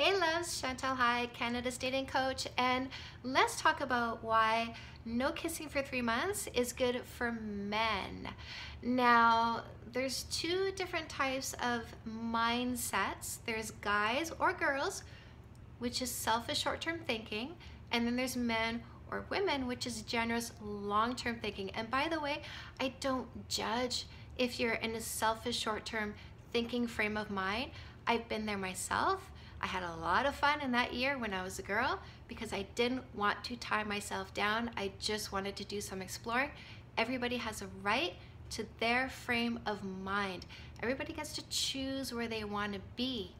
Hey loves, Chantal Heide, Canada's dating coach, and let's talk about why no kissing for three months is good for men. Now, there's two different types of mindsets. There's guys or girls, which is selfish short-term thinking, and then there's men or women, which is generous long-term thinking. And by the way, I don't judge if you're in a selfish short-term thinking frame of mind. I've been there myself. I had a lot of fun in that year when I was a girl because I didn't want to tie myself down. I just wanted to do some exploring. Everybody has a right to their frame of mind. Everybody gets to choose where they want to be.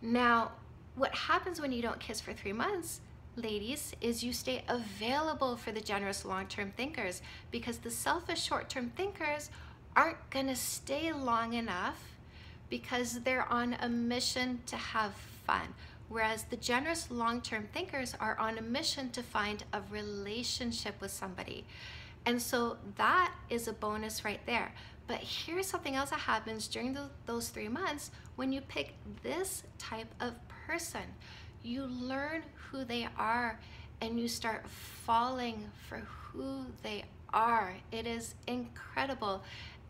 Now, what happens when you don't kiss for three months, ladies, is you stay available for the generous long-term thinkers because the selfish short-term thinkers aren't gonna stay long enough because they're on a mission to have fun. Whereas the generous long-term thinkers are on a mission to find a relationship with somebody. And so that is a bonus right there. But here's something else that happens during the, those three months when you pick this type of person. You learn who they are and you start falling for who they are. It is incredible.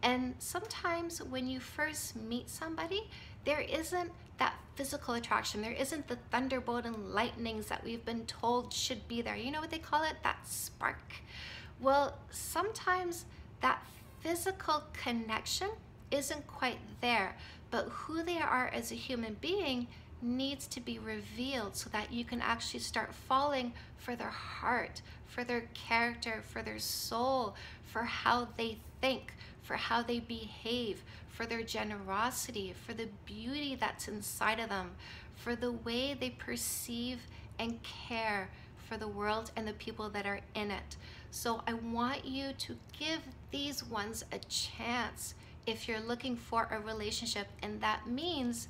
And sometimes when you first meet somebody, there isn't that physical attraction. There isn't the thunderbolt and lightnings that we've been told should be there. You know what they call it? That spark. Well, sometimes that physical connection isn't quite there, but who they are as a human being needs to be revealed so that you can actually start falling for their heart, for their character, for their soul, for how they think, for how they behave, for their generosity, for the beauty that's inside of them, for the way they perceive and care for the world and the people that are in it. So I want you to give these ones a chance if you're looking for a relationship and that means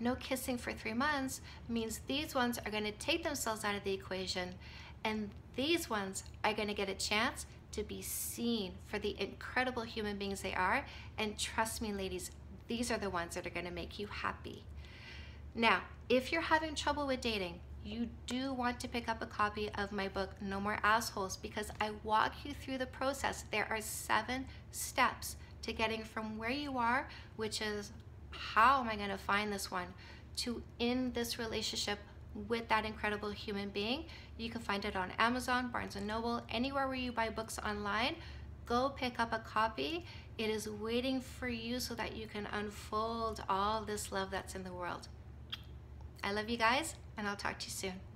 no kissing for three months means these ones are going to take themselves out of the equation and these ones are going to get a chance to be seen for the incredible human beings they are. And trust me, ladies, these are the ones that are going to make you happy. Now, if you're having trouble with dating, you do want to pick up a copy of my book, No More Assholes, because I walk you through the process. There are seven steps to getting from where you are, which is how am I going to find this one, to in this relationship with that incredible human being. You can find it on Amazon, Barnes & Noble, anywhere where you buy books online. Go pick up a copy. It is waiting for you so that you can unfold all this love that's in the world. I love you guys, and I'll talk to you soon.